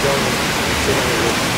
どうも。